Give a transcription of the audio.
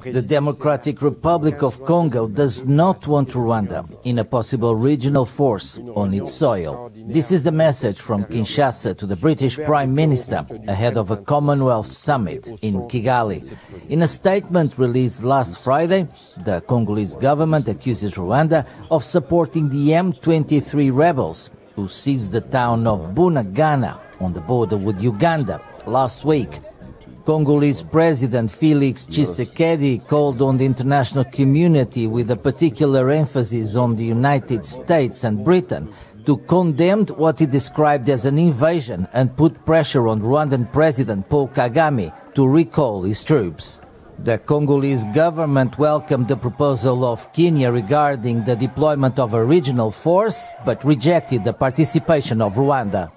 The Democratic Republic of Congo does not want Rwanda in a possible regional force on its soil. This is the message from Kinshasa to the British Prime Minister ahead of a Commonwealth summit in Kigali. In a statement released last Friday, the Congolese government accuses Rwanda of supporting the M23 rebels who seized the town of Bunagana on the border with Uganda last week. Congolese President Felix Tshisekedi called on the international community with a particular emphasis on the United States and Britain to condemn what he described as an invasion and put pressure on Rwandan President Paul Kagame to recall his troops. The Congolese government welcomed the proposal of Kenya regarding the deployment of a regional force, but rejected the participation of Rwanda.